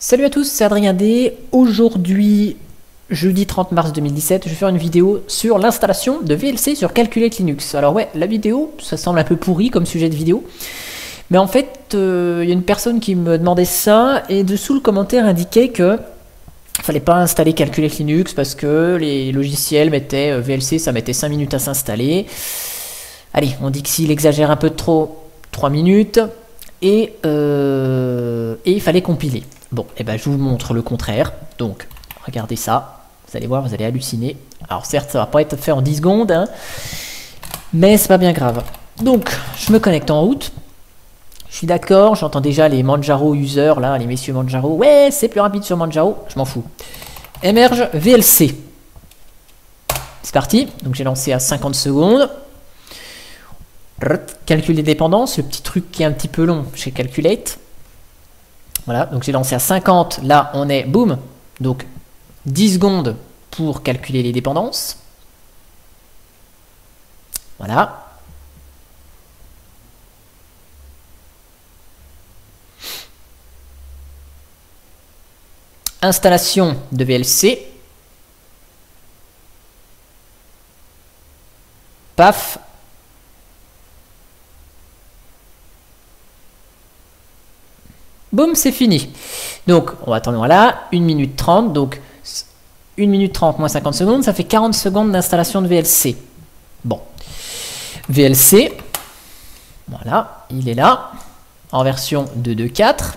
Salut à tous, c'est Adrien D. Aujourd'hui, jeudi 30 mars 2017, je vais faire une vidéo sur l'installation de VLC sur Calculate Linux. Alors ouais, la vidéo, ça semble un peu pourri comme sujet de vidéo. Mais en fait, euh, il y a une personne qui me demandait ça, et dessous le commentaire indiquait que fallait pas installer Calculate Linux parce que les logiciels mettaient euh, VLC, ça mettait 5 minutes à s'installer. Allez, on dit que s'il exagère un peu trop, 3 minutes. Euh, et il fallait compiler. Bon, et eh ben je vous montre le contraire. Donc, regardez ça. Vous allez voir, vous allez halluciner. Alors certes, ça va pas être fait en 10 secondes, hein, mais c'est pas bien grave. Donc, je me connecte en route. Je suis d'accord, j'entends déjà les Manjaro users, là, les messieurs Manjaro. Ouais, c'est plus rapide sur Manjaro, je m'en fous. Emerge VLC. C'est parti, donc j'ai lancé à 50 secondes. Calcul des dépendances, le petit truc qui est un petit peu long chez Calculate. Voilà, donc j'ai lancé à 50, là on est, boum, donc 10 secondes pour calculer les dépendances. Voilà. Installation de VLC. Paf, Boum, c'est fini. Donc, on va attendre, voilà, 1 minute 30. Donc, 1 minute 30 moins 50 secondes, ça fait 40 secondes d'installation de VLC. Bon. VLC, voilà, il est là, en version 2.2.4.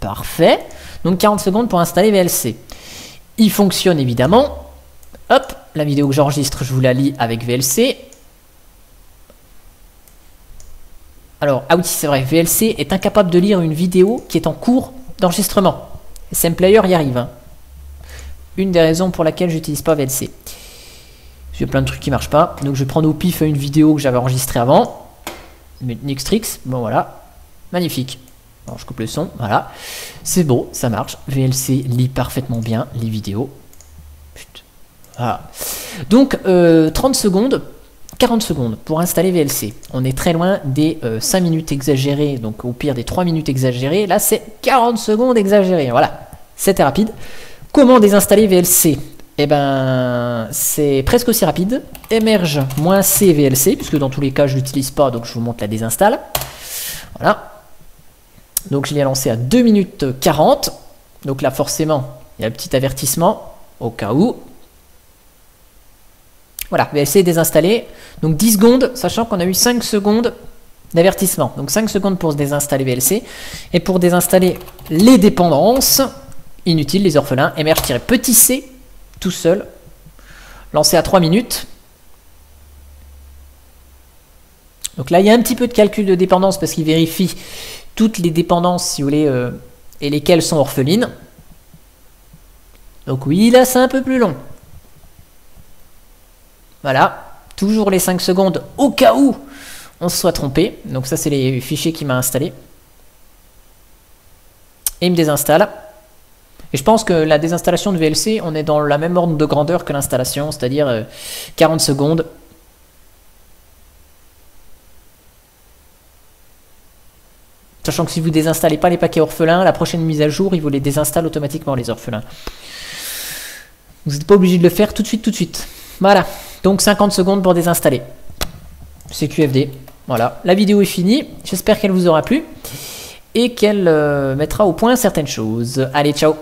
Parfait. Donc, 40 secondes pour installer VLC. Il fonctionne évidemment. Hop, la vidéo que j'enregistre, je vous la lis avec VLC. Alors, ah c'est vrai, VLC est incapable de lire une vidéo qui est en cours d'enregistrement. SMPlayer y arrive. Hein. Une des raisons pour laquelle j'utilise pas VLC. J'ai plein de trucs qui marchent pas. Donc je vais prendre au pif une vidéo que j'avais enregistrée avant. Nixtrix, bon voilà. Magnifique. Alors je coupe le son, voilà. C'est beau, ça marche. VLC lit parfaitement bien les vidéos. Putain. Voilà. Donc 30 euh, secondes 40 secondes pour installer VLC. On est très loin des 5 euh, minutes exagérées, donc au pire des 3 minutes exagérées. Là, c'est 40 secondes exagérées. Voilà, c'était rapide. Comment désinstaller VLC Eh ben, c'est presque aussi rapide. Emerge C VLC, puisque dans tous les cas, je l'utilise pas, donc je vous montre la désinstalle. Voilà. Donc je l'ai lancé à 2 minutes 40. Donc là, forcément, il y a un petit avertissement au cas où. Voilà, VLC est désinstallé. Donc 10 secondes, sachant qu'on a eu 5 secondes d'avertissement. Donc 5 secondes pour se désinstaller VLC. Et pour désinstaller les dépendances, inutile, les orphelins, mr-petit c, tout seul, lancé à 3 minutes. Donc là, il y a un petit peu de calcul de dépendance parce qu'il vérifie toutes les dépendances, si vous voulez, euh, et lesquelles sont orphelines. Donc oui, là, c'est un peu plus long. Voilà, toujours les 5 secondes au cas où on se soit trompé. Donc ça, c'est les fichiers qu'il m'a installés. Et il me désinstalle. Et je pense que la désinstallation de VLC, on est dans la même ordre de grandeur que l'installation, c'est-à-dire 40 euh, secondes. Sachant que si vous désinstallez pas les paquets orphelins, la prochaine mise à jour, il vous les désinstalle automatiquement les orphelins. Vous n'êtes pas obligé de le faire tout de suite, tout de suite. Voilà. Donc 50 secondes pour désinstaller. C'est QFD. Voilà, la vidéo est finie. J'espère qu'elle vous aura plu et qu'elle euh, mettra au point certaines choses. Allez, ciao